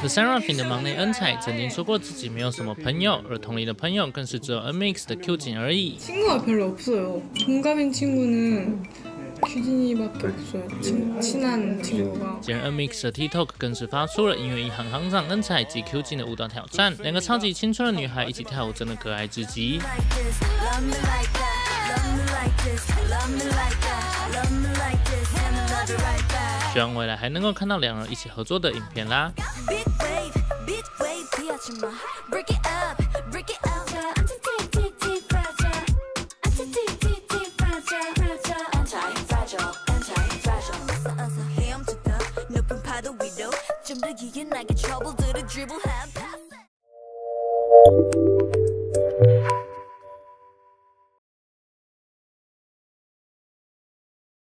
The Seraphim 的忙内恩彩曾经说过自己没有什么朋友，而同龄的朋友更是只有 NMIX 的 Q 景而已。친구가별로없어요동갑인친구는 규진이밖에없어요친친한친구가今日 NMIX 的 TikTok 更是发出了音乐银行行长恩彩及 Q 景的舞蹈挑战，两个超级青春的女孩一起跳舞，真的可爱至极。 希望未来还能够看到两人一起合作的影片啦。